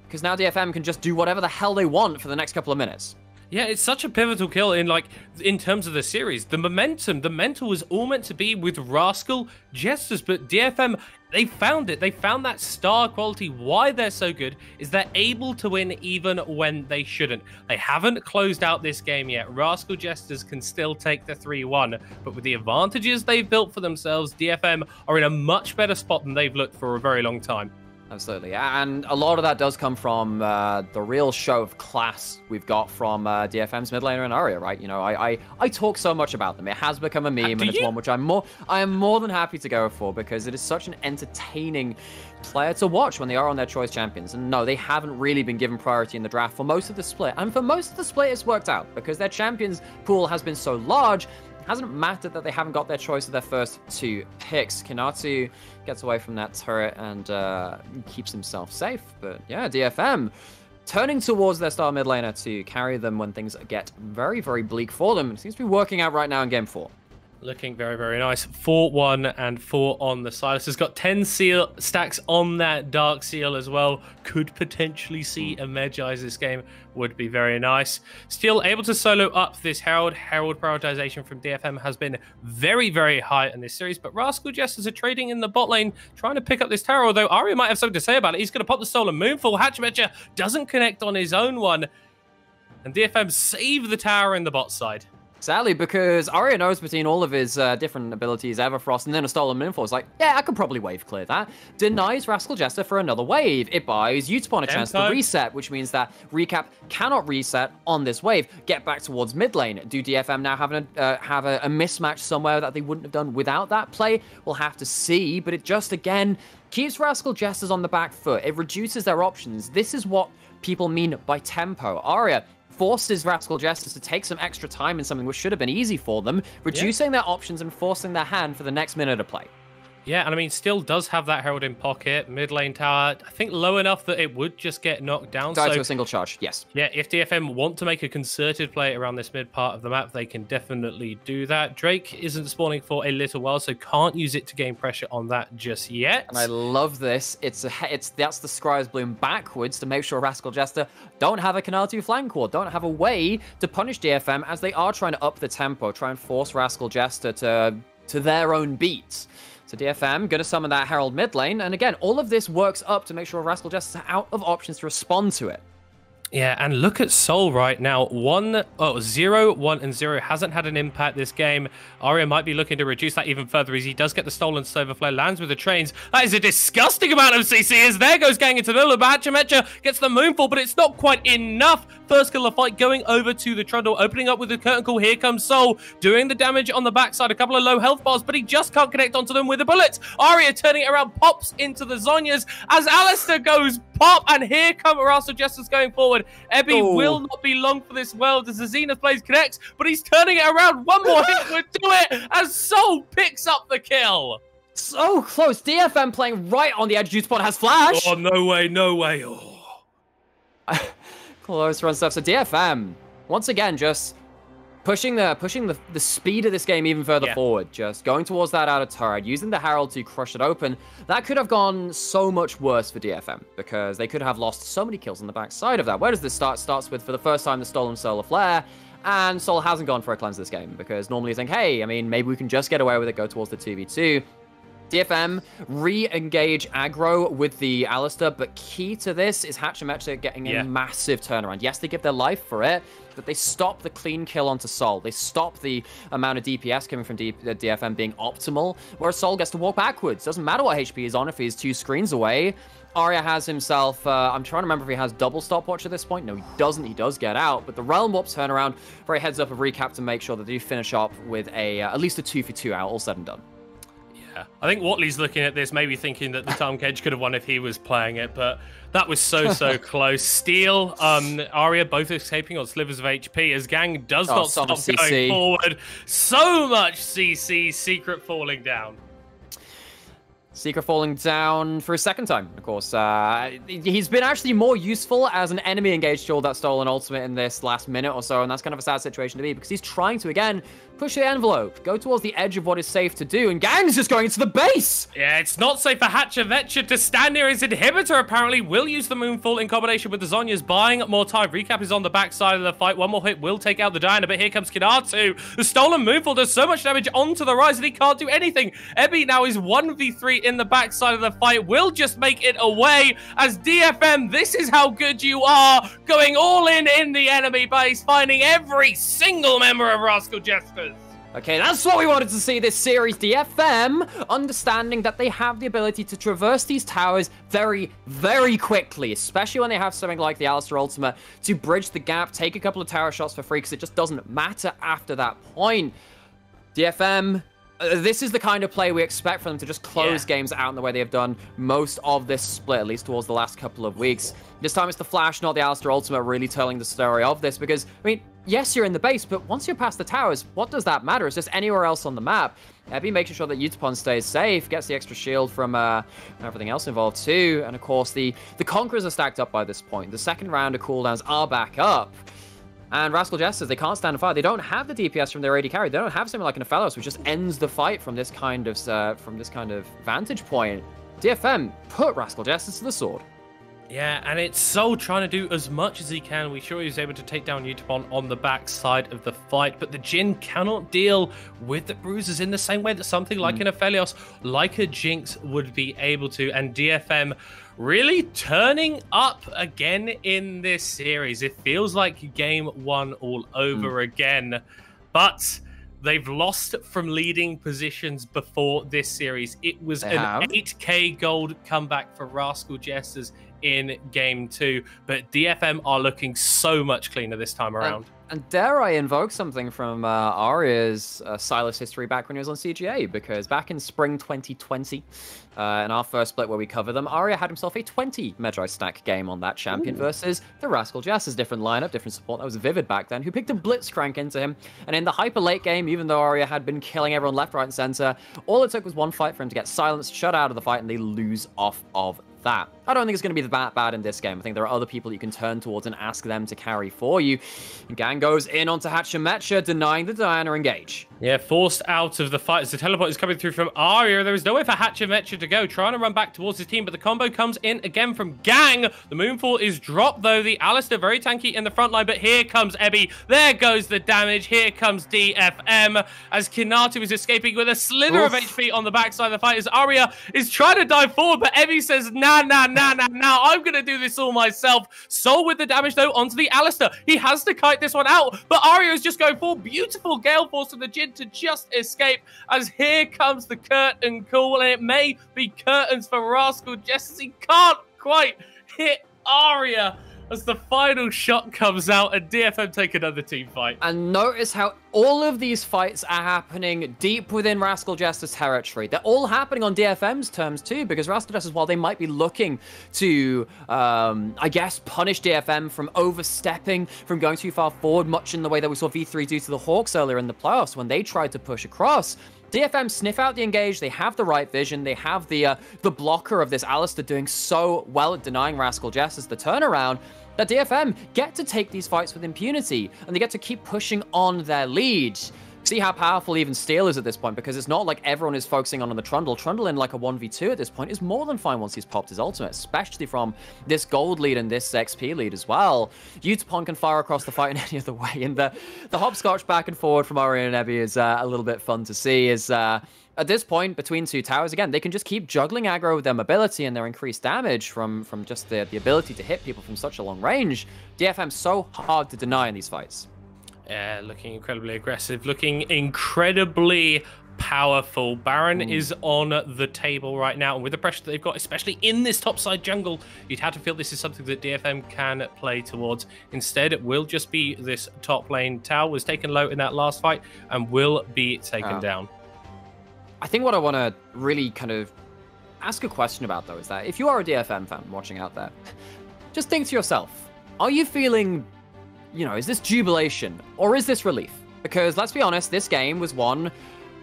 because now DFM can just do whatever the hell they want for the next couple of minutes. Yeah, it's such a pivotal kill in like in terms of the series. The momentum, the mental was all meant to be with Rascal Jesters, but DFM they found it. They found that star quality. Why they're so good is they're able to win even when they shouldn't. They haven't closed out this game yet. Rascal Jesters can still take the 3-1, but with the advantages they've built for themselves, DFM are in a much better spot than they've looked for a very long time. Absolutely, and a lot of that does come from uh, the real show of class we've got from uh, DFM's mid laner and Aria, right? You know, I, I I talk so much about them. It has become a meme, and it's you? one which I'm more I am more than happy to go for because it is such an entertaining player to watch when they are on their choice champions. And no, they haven't really been given priority in the draft for most of the split, and for most of the split, it's worked out because their champions pool has been so large. Hasn't mattered that they haven't got their choice of their first two picks. Kinatu gets away from that turret and uh, keeps himself safe. But yeah, DFM turning towards their star mid laner to carry them when things get very, very bleak for them. It seems to be working out right now in game four. Looking very, very nice. 4 1 and 4 on the Sylas. Has got 10 seal stacks on that Dark Seal as well. Could potentially see a Mejai's this game. Would be very nice. Still able to solo up this Herald. Herald prioritization from DFM has been very, very high in this series. But Rascal Jesters are trading in the bot lane, trying to pick up this tower. Although Aria might have something to say about it. He's going to pop the Solar Moonfall. Hachamecha doesn't connect on his own one. And DFM save the tower in the bot side. Sadly, because Aria knows between all of his uh, different abilities, Everfrost and then a Stolen Moonfall, is like, yeah, I could probably wave clear that. Denies Rascal Jester for another wave. It buys Yutapon a chance to reset, which means that Recap cannot reset on this wave. Get back towards mid lane. Do DFM now have, an, uh, have a, a mismatch somewhere that they wouldn't have done without that play? We'll have to see, but it just, again, keeps Rascal Jesters on the back foot. It reduces their options. This is what people mean by tempo. Aria forces Rascal Jesters to take some extra time in something which should have been easy for them, reducing their options and forcing their hand for the next minute of play. Yeah, and I mean, still does have that Herald in pocket, mid lane tower. I think low enough that it would just get knocked down. Die so, to a single charge, yes. yeah, if DFM want to make a concerted play around this mid part of the map, they can definitely do that. Drake isn't spawning for a little while, so can't use it to gain pressure on that just yet. And I love this. It's a it's that's the Scryer's Bloom backwards to make sure Rascal Jester don't have a Kinatu flank ward, don't have a way to punish DFM as they are trying to up the tempo, try and force Rascal Jester to to their own beats. So DFM gonna summon that Herald mid lane, and again, all of this works up to make sure Rascal Jester's out of options to respond to it. Yeah, and look at Soul right now. One, oh, zero, one, and zero hasn't had an impact this game. Aria might be looking to reduce that even further as he does get the stolen Silverflare, lands with the trains. That is a disgusting amount of CC as there goes gang into the middle of gets the Moonfall, but it's not quite enough First kill of the fight going over to the Trundle, opening up with the curtain call. Here comes Soul, doing the damage on the backside. A couple of low health bars, but he just can't connect onto them with the bullets. Aria turning it around, pops into the Zhonya's as Alistar goes pop, and here come Rascal Jesters going forward. Evi Ooh. will not be long for this world as the Zenith Blaze connects, but he's turning it around. One more hit would do it as Soul picks up the kill. So close. DFM playing right on the edge. Juice Pod has flash. Oh, no way, no way. Oh. Close run stuff. So DFM, once again, just pushing the pushing the, the speed of this game even further Yeah. forward. Just going towards that outer turret, using the Herald to crush it open. That could have gone so much worse for DFM because they could have lost so many kills on the backside of that. Where does this start? Starts with for the first time the stolen solar flare. And Sol hasn't gone for a cleanse this game because normally you think, hey, I mean, maybe we can just get away with it, go towards the 2v2. DFM re-engage aggro with the Alistar, but key to this is Hachamecha getting a Yeah. massive turnaround. Yes, they give their life for it, but they stop the clean kill onto Sol. They stop the amount of DPS coming from D- uh, DFM being optimal, whereas Sol gets to walk backwards. Doesn't matter what HP he's on if he's two screens away. Aria has himself, uh, I'm trying to remember if he has double stopwatch at this point. No, he doesn't. He does get out, but the Realm Warp turnaround for a heads up of recap to make sure that they do finish up with a uh, at least a two for two out, all said and done. Yeah. I think Watley's looking at this, maybe thinking that the Tahm Kench could have won if he was playing it, but that was so, so close. Steal, um, Aria both escaping on slivers of HP as Gang does Oh, not stop much going forward. So much CC, secret falling down. Secret falling down for a second time, of course. Uh, he's been actually more useful as an enemy engaged shield that stole an ultimate in this last minute or so, and that's kind of a sad situation to be because he's trying to, again, push the envelope, go towards the edge of what is safe to do, and Gang's just going into the base! Yeah, it's not safe for Hachamecha to stand near his inhibitor, apparently. Will use the Moonfall in combination with the Zhonya's, buying more time. Recap is on the backside of the fight. One more hit will take out the Diana, but here comes Kinatu. The stolen Moonfall does so much damage onto the Ryze that he can't do anything. Evi now is 1v3 in the backside of the fight. Will just make it away as DFM, this is how good you are. Going all in in the enemy base, finding every single member of Rascal Jesters. Okay, that's what we wanted to see this series. DFM, understanding that they have the ability to traverse these towers very, very quickly, especially when they have something like the Alistar Ultimate to bridge the gap, take a couple of tower shots for free, because it just doesn't matter after that point. DFM, uh, this is the kind of play we expect from them to just close Yeah. games out in the way they have done most of this split, at least towards the last couple of weeks. This time it's the Flash, not the Alistar Ultimate, really telling the story of this because, I mean, yes, you're in the base, but once you're past the towers, what does that matter? It's just anywhere else on the map. Evi making sure that Yutapon stays safe, gets the extra shield from uh, everything else involved too, and of course the the Conquerors are stacked up by this point. The second round of cooldowns are back up. And Rascal Jesters, they can't stand a fight. They don't have the DPS from their AD carry. They don't have something like an Aphelios, which just ends the fight from this kind of uh, from this kind of vantage point. DFM put Rascal Jesters to the sword. Yeah, and it's Soul trying to do as much as he can. We sure he was able to take down Yutapon on the backside of the fight, but the Jhin cannot deal with the bruises in the same way that something like hmm. an Aphelios, like a Jinx, would be able to. And DFM really turning up again in this series. It feels like game one all over hmm. again, but. They've lost from leading positions before this series. It was They an have. 8k gold comeback for Rascal Jesters in game two, but DFM are looking so much cleaner this time around. And dare I invoke something from uh, Aria's uh, Sylas history back when he was on CGA? Because back in spring 2020, uh, in our first split where we cover them, Aria had himself a 20 Mejai stack game on that champion versus the Rascal Jesters. Different lineup, different support. That was Vivid back then, who picked a Blitzcrank into him. And in the hyper late game, even though Aria had been killing everyone left, right, and center, all it took was one fight for him to get silenced, shut out of the fight, and they lose off of that. I don't think it's going to be that bad in this game. I think there are other people you can turn towards and ask them to carry for you. And Gang goes in onto Hachamecha, denying the Diana engage. Yeah, forced out of the fight as the teleport is coming through from Aria. There is nowhere for Hachamecha to go, trying to run back towards his team, but the combo comes in again from Gang. The Moonfall is dropped, though. The Alistar very tanky in the front line, but here comes Evi. There goes the damage. Here comes DFM as Kinatu is escaping with a slither of HP on the backside of the fight as Aria is trying to dive forward, but Evi says, nah, nah, nah, nah, nah, I'm going to do this all myself. Soul with the damage, though, onto the Alistar. He has to kite this one out, but Aria is just going for beautiful Gale Force to the Jhin to just escape as here comes the curtain call, and it may be curtains for Rascal just as he can't quite hit Aria as the final shot comes out and DFM take another team fight. And notice how all of these fights are happening deep within Rascal Jester's territory. They're all happening on DFM's terms too, because Rascal Jesters, while they might be looking to, um, I guess, punish DFM from overstepping, from going too far forward, much in the way that we saw V3 do to the Hawks earlier in the playoffs when they tried to push across, DFM sniff out the engage. They have the right vision. They have the uh, the blocker of this Alistar doing so well at denying Rascal Jesters the turnaround that DFM get to take these fights with impunity and they get to keep pushing on their lead see how powerful even Steal is at this point, because it's not like everyone is focusing on, the Trundle. Trundle in like a 1v2 at this point is more than fine once he's popped his ultimate, especially from this gold lead and this XP lead as well. Yutapon can fire across the fight in any other way, and the, the hopscotch back and forward from Orion and Nebby is uh, a little bit fun to see. Is uh, at this point between two towers again they can just keep juggling aggro with their mobility and their increased damage from from just the, the ability to hit people from such a long range dfm so hard to deny in these fights yeah, looking incredibly aggressive, looking incredibly powerful. Baron Ooh. is on the table right now, and with the pressure that they've got, especially in this topside jungle, you'd have to feel this is something that DFM can play towards. Instead, it will just be this top lane. Tau was taken low in that last fight and will be taken uh, down. I think what I want to really kind of ask a question about, though, is that if you are a DFM fan watching out there, just think to yourself, are you feeling you know, is this jubilation or is this relief? Because let's be honest, this game was one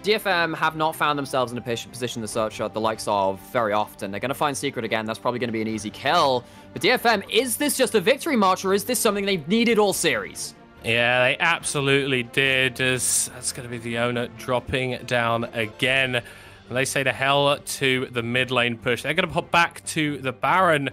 DFM have not found themselves in a position to search the likes of very often. They're going to find Secret again. That's probably going to be an easy kill. But DFM, is this just a victory march or is this something they've needed all series? Yeah, they absolutely did. As that's going to be the owner dropping down again. And they say to hell to the mid lane push. They're going to pop back to the Baron.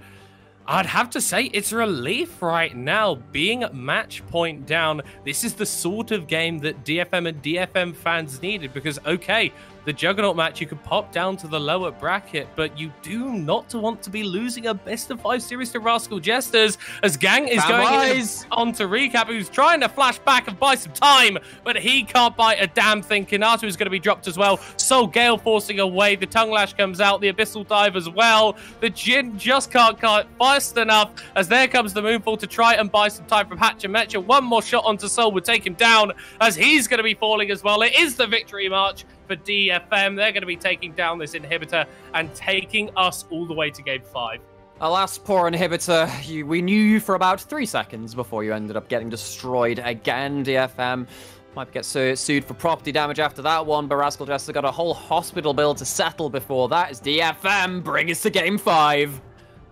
I'd have to say it's a relief right now being match point down. This is the sort of game that DFM and DFM fans needed because, okay, the Juggernaut match, you could pop down to the lower bracket, but you do not want to be losing a best of five series to Rascal Jesters as Gang is going on to recap, who's trying to flash back and buy some time, but he can't buy a damn thing. Kinatu is going to be dropped as well. So Gale forcing away. The Tongue Lash comes out, the Abyssal Dive as well. The Jhin just can't cut fast enough as there comes the Moonfall to try and buy some time from Hachamecha. One more shot onto Soul would take him down as he's going to be falling as well. It is the victory march for DFM. They're going to be taking down this inhibitor and taking us all the way to game five. Alas, poor inhibitor. You, we knew you for about three seconds before you ended up getting destroyed again, DFM. Might get su sued for property damage after that one, but Rascal Jester got a whole hospital bill to settle before that. Is DFM bring us to game five.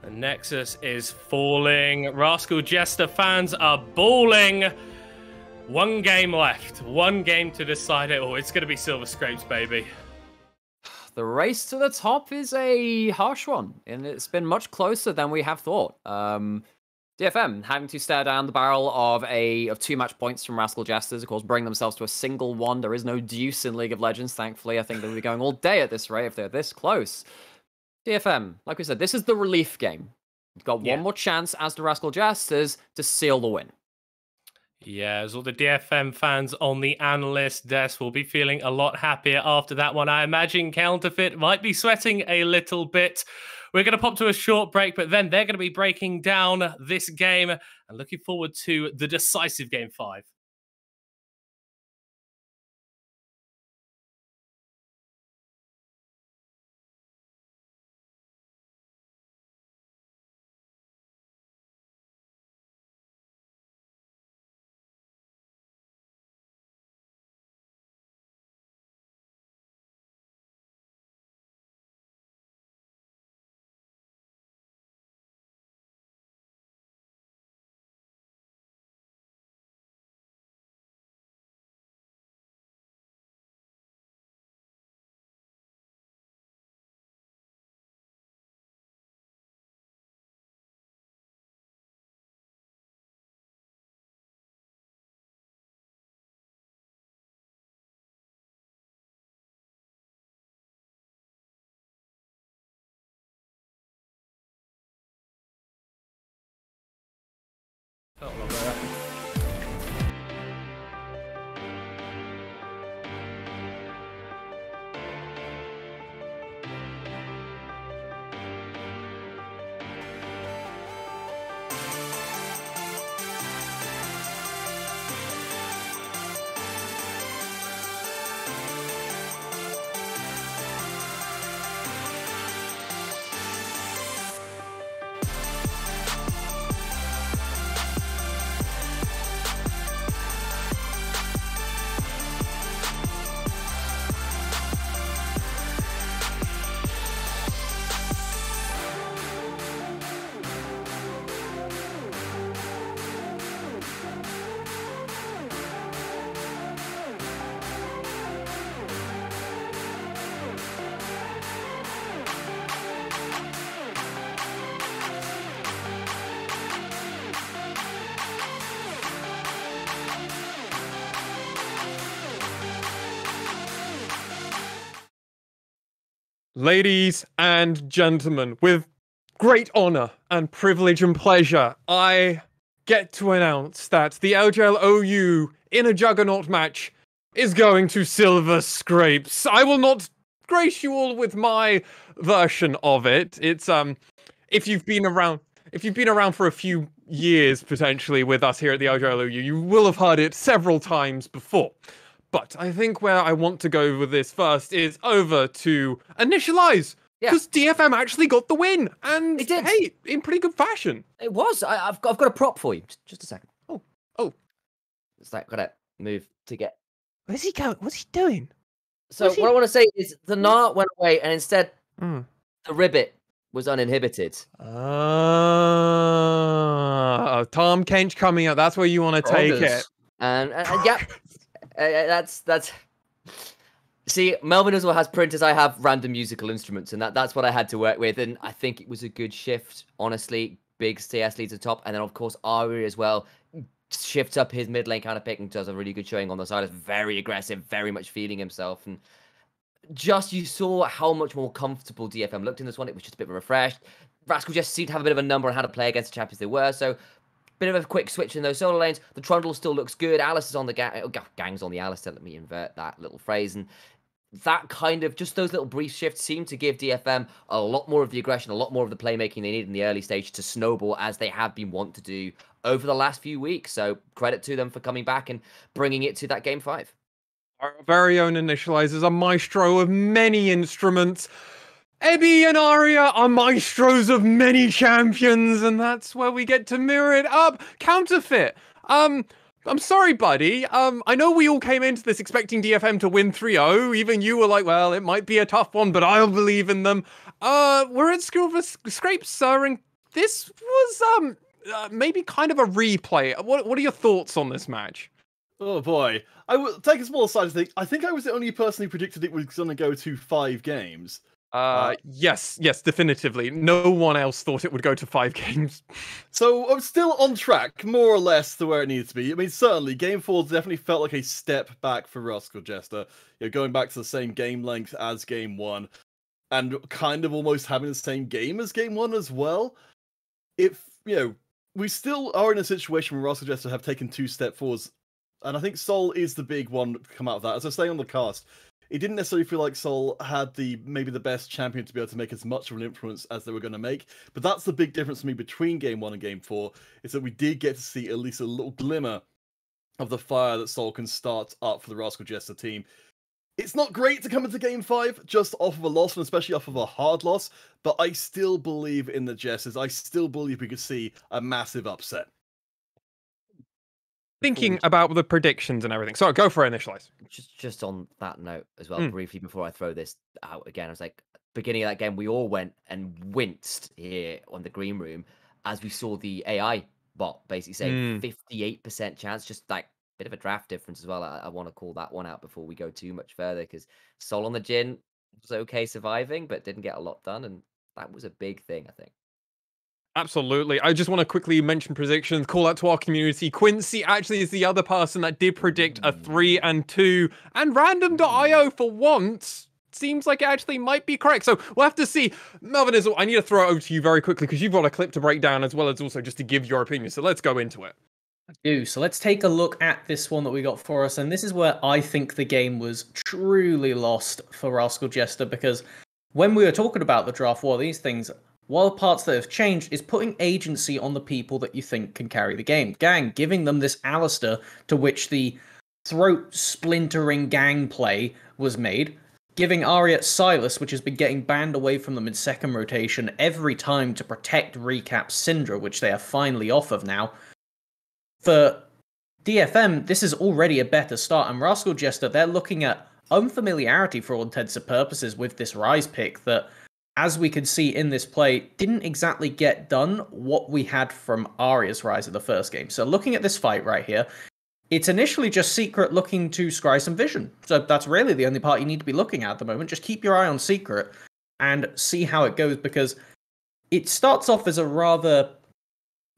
The Nexus is falling. Rascal Jester fans are balling. One game left. One game to decide it. Oh, it's going to be Silver Scrapes, baby. The race to the top is a harsh one, and it's been much closer than we have thought. Um, DFM having to stare down the barrel of a of two match points from Rascal Jesters, of course, bring themselves to a single one. There is no deuce in League of Legends, thankfully. I think they'll be going all day at this rate if they're this close. DFM, like we said, this is the relief game. You've got yeah. one more chance as the Rascal Jesters to seal the win. Yeah, as all the DFM fans on the analyst desk will be feeling a lot happier after that one. I imagine Counterfeit might be sweating a little bit. We're going to pop to a short break, but then they're going to be breaking down this game and looking forward to the decisive game five. Don't Ladies and gentlemen, with great honor and privilege and pleasure, I get to announce that the LJLOU in a juggernaut match is going to Silver Scrapes. I will not grace you all with my version of it. It's um if you've been around if you've been around for a few years potentially with us here at the LJLOU, you will have heard it several times before. But I think where I want to go with this first is over to Initialize. Yeah. Because DFM actually got the win. And It did. hey, in pretty good fashion. It was. I, I've got, I've got a prop for you. Just, just a second. Oh, oh. It's like gotta move to get. Where's he going? What's he doing? So What's he- what I want to say is the Nart went away, and instead Hmm. the Ribbit was uninhibited. Ah, Tahm Kench coming out. That's where you want to take it. And, and, and yeah, uh, uh, Uh, uh, that's that's. See, Melvin as well has printers. I have random musical instruments, and that, that's what I had to work with. And I think it was a good shift, honestly. Big CS leads to top, and then of course Ari as well shifts up his mid lane counter pick and does a really good showing on the side. Is very aggressive, very much feeling himself, and just you saw how much more comfortable DFM looked in this one. It was just a bit refreshed. Rascal just seemed to have a bit of a number on how to play against the champions they were. So bit of a quick switch in those solo lanes. The Trundle still looks good. Alice is on the gang. Oh, gang's on the Alistar. Let me invert that little phrase. And that kind of just those little brief shifts seem to give DFM a lot more of the aggression, a lot more of the playmaking they need in the early stage to snowball as they have been wont to do over the last few weeks. So credit to them for coming back and bringing it to that game five. Our very own initializers, a maestro of many instruments. Evi and Aria are maestros of many champions, and that's where we get to mirror it up. Counterfeit. Um, I'm sorry, buddy. Um, I know we all came into this expecting DFM to win 3-0. Even you were like, well, it might be a tough one, but I'll believe in them. Uh, we're at Silver Scrapes, sir, and this was um uh, maybe kind of a replay. What What are your thoughts on this match? Oh boy. I will take a small side thing. I think I was the only person who predicted it was going to go to five games. Uh, yes, yes, definitively. No one else thought it would go to five games. So I'm still on track, more or less, to where it needs to be. I mean, certainly, Game 4 definitely felt like a step back for Rascal Jester. You know, going back to the same game length as Game 1, and kind of almost having the same game as Game 1 as well. If, you know, we still are in a situation where Rascal Jester have taken two step forwards, and I think Soul is the big one to come out of that. As I say on the cast, it didn't necessarily feel like Soul had the maybe the best champion to be able to make as much of an influence as they were going to make. But that's the big difference for me between game one and game four is that we did get to see at least a little glimmer of the fire that Soul can start up for the Rascal Jester team. It's not great to come into game five just off of a loss, and especially off of a hard loss, but I still believe in the Jesters. I still believe we could see a massive upset. Thinking about the predictions and everything. So go for it, initialize. just just on that note as well, Mm. briefly before I throw this out again, I was like, beginning of that game, we all went and winced here on the green room as we saw the AI bot basically say Mm. 58% chance, just like bit of a draft difference as well. I, I want to call that one out before we go too much further because Sol on the Jhin was okay surviving, but didn't get a lot done, and that was a big thing, I think. Absolutely. I just want to quickly mention predictions, call out to our community. Quincy actually is the other person that did predict a three and two, and random.io for once seems like it actually might be correct. So we'll have to see. Melvin is I need to throw it over to you very quickly because you've got a clip to break down as well as also just to give your opinion. So let's go into it. I do. So let's take a look at this one that we got for us. And this is where I think the game was truly lost for Rascal Jester because when we were talking about the draft war, these things, one of the parts that have changed is putting agency on the people that you think can carry the game. Gang, giving them this Alistar to which the throat splintering gang play was made. Giving Ariat Sylas, which has been getting banned away from them in second rotation every time to protect Recap Syndra, which they are finally off of now for DFM, this is already a better start. And Rascal Jester, they're looking at unfamiliarity for all intents and purposes with this Ryze pick that, as we could see in this play, didn't exactly get done what we had from Aria's Ryze in the first game. So looking at this fight right here, it's initially just Secret looking to scry some vision. So that's really the only part you need to be looking at at the moment. Just keep your eye on Secret and see how it goes because it starts off as a rather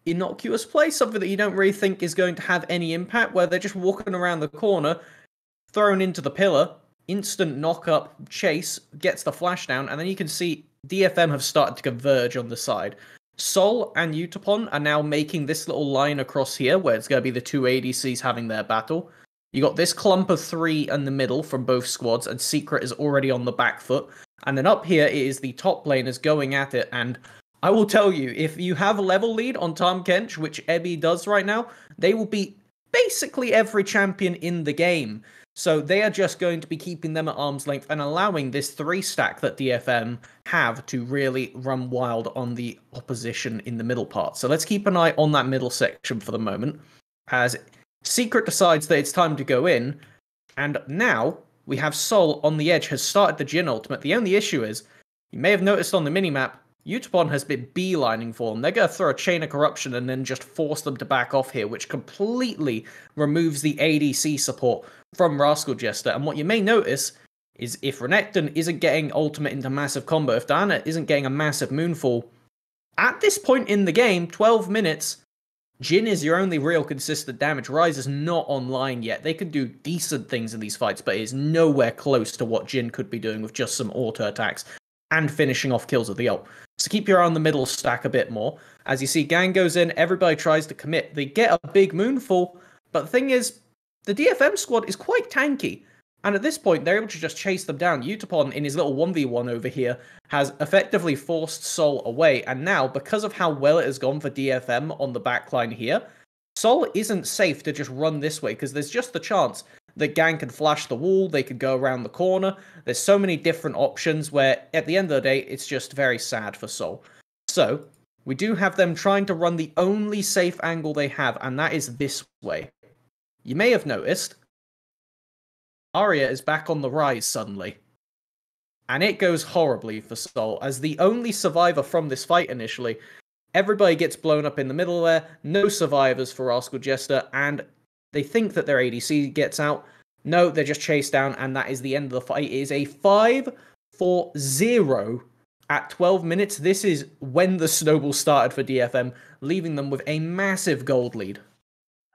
innocuous play, something that you don't really think is going to have any impact, where they're just walking around the corner, thrown into the pillar, instant knock up. Chase gets the flash down, and then you can see DFM have started to converge on the side. Sol and Yutapon are now making this little line across here where it's going to be the two ADCs having their battle. You got this clump of three in the middle from both squads, and Secret is already on the back foot. And then up here is the top laners going at it. And I will tell you, if you have a level lead on Tahm Kench, which Evi does right now, they will beat basically every champion in the game. So they are just going to be keeping them at arm's length and allowing this three stack that DFM have to really run wild on the opposition in the middle part. So let's keep an eye on that middle section for the moment. As Secret decides that it's time to go in, and now we have Sol on the edge has started the Jhin ultimate. The only issue is, you may have noticed on the minimap, Yutapon has been beelining for them. They're going to throw a chain of corruption and then just force them to back off here, which completely removes the ADC support from Rascal Jester. And what you may notice is if Renekton isn't getting ultimate into massive combo, if Diana isn't getting a massive moonfall, at this point in the game, 12 minutes, Jhin is your only real consistent damage. Ryze is not online yet. They could do decent things in these fights, but it is nowhere close to what Jhin could be doing with just some auto attacks and finishing off kills with the ult. So keep your eye on the middle stack a bit more. As you see, Gang goes in, everybody tries to commit. They get a big moonfall, but the thing is, the DFM squad is quite tanky. And at this point, they're able to just chase them down. Yutapon, in his little 1v1 over here, has effectively forced Sol away. And now, because of how well it has gone for DFM on the backline here, Sol isn't safe to just run this way because there's just the chance that Gang can flash the wall, they could go around the corner. There's so many different options where, at the end of the day, it's just very sad for Sol. So, we do have them trying to run the only safe angle they have, and that is this way. You may have noticed Aria is back on the Ryze suddenly. And it goes horribly for Sol. As the only survivor from this fight initially, everybody gets blown up in the middle there. No survivors for Rascal Jester, and they think that their ADC gets out. No, they're just chased down, and that is the end of the fight. It is a 5 4 0 at 12 minutes. This is when the snowball started for DFM, leaving them with a massive gold lead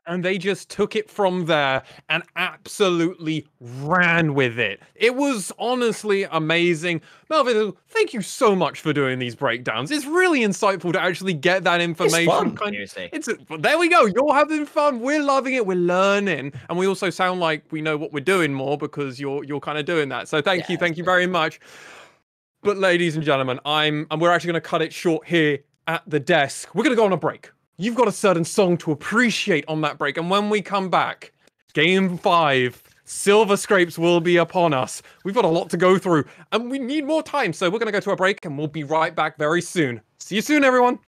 and they just took it from there and absolutely ran with it. It was honestly amazing. Melvin, thank you so much for doing these breakdowns. It's really insightful to actually get that information. It's fun. Kind of, it's there we go. You're having fun. We're loving it. We're learning, and we also sound like we know what we're doing more because you're you're kind of doing that. So thank yeah, you, thank you very much. But ladies and gentlemen, I'm and we're actually going to cut it short here at the desk. We're going to go on a break you've got a certain song to appreciate on that break. And when we come back, game five, silver scrapes will be upon us. We've got a lot to go through and we need more time. So we're going to go to a break and we'll be right back very soon. See you soon, everyone.